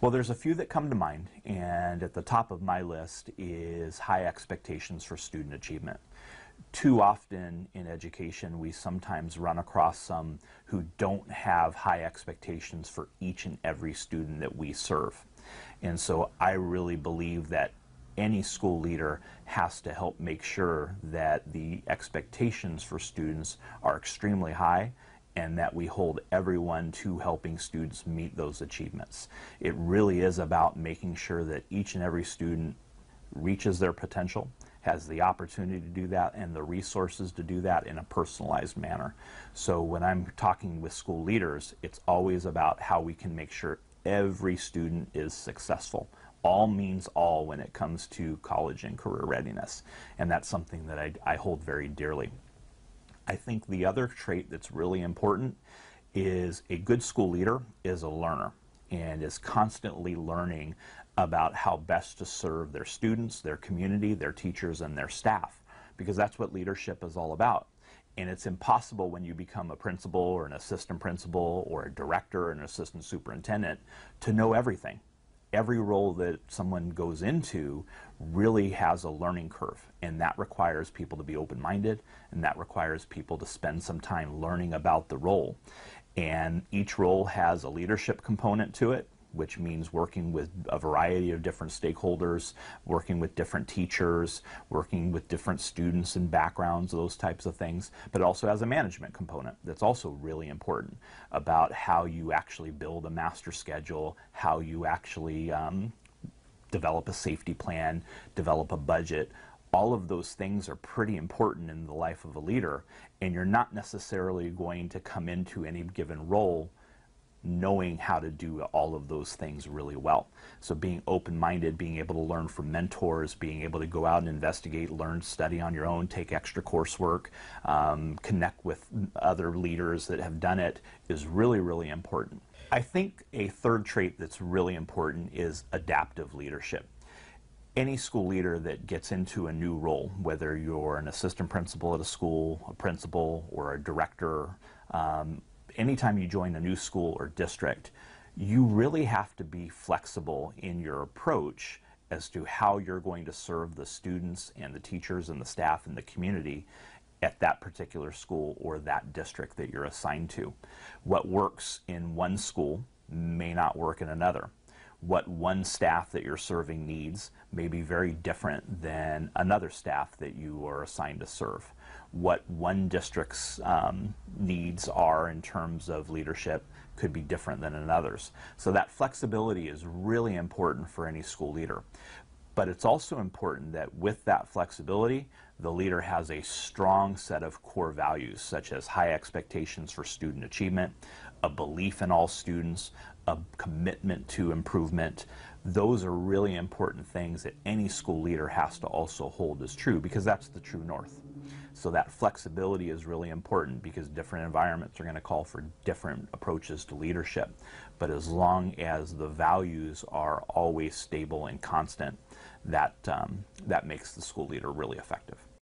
Well, there's a few that come to mind, and at the top of my list is high expectations for student achievement. Too often in education, we sometimes run across some who don't have high expectations for each and every student that we serve. And so I really believe that any school leader has to help make sure that the expectations for students are extremely high and that we hold everyone to helping students meet those achievements. It really is about making sure that each and every student reaches their potential, has the opportunity to do that and the resources to do that in a personalized manner. So when I'm talking with school leaders, it's always about how we can make sure every student is successful. All means all when it comes to college and career readiness. And that's something that I, I hold very dearly. I think the other trait that's really important is a good school leader is a learner and is constantly learning about how best to serve their students, their community, their teachers, and their staff, because that's what leadership is all about. And it's impossible when you become a principal or an assistant principal or a director or an assistant superintendent to know everything every role that someone goes into really has a learning curve and that requires people to be open-minded and that requires people to spend some time learning about the role. And each role has a leadership component to it which means working with a variety of different stakeholders, working with different teachers, working with different students and backgrounds, those types of things. But it also has a management component that's also really important about how you actually build a master schedule, how you actually um, develop a safety plan, develop a budget. All of those things are pretty important in the life of a leader, and you're not necessarily going to come into any given role knowing how to do all of those things really well. So being open-minded, being able to learn from mentors, being able to go out and investigate, learn, study on your own, take extra coursework, um, connect with other leaders that have done it is really, really important. I think a third trait that's really important is adaptive leadership any school leader that gets into a new role, whether you're an assistant principal at a school, a principal, or a director, um, anytime you join a new school or district, you really have to be flexible in your approach as to how you're going to serve the students and the teachers and the staff and the community at that particular school or that district that you're assigned to. What works in one school may not work in another. What one staff that you're serving needs may be very different than another staff that you are assigned to serve what one district's um, needs are in terms of leadership could be different than another's. So that flexibility is really important for any school leader. But it's also important that with that flexibility, the leader has a strong set of core values, such as high expectations for student achievement, a belief in all students, a commitment to improvement. Those are really important things that any school leader has to also hold as true because that's the true north. So that flexibility is really important because different environments are going to call for different approaches to leadership. But as long as the values are always stable and constant, that, um, that makes the school leader really effective.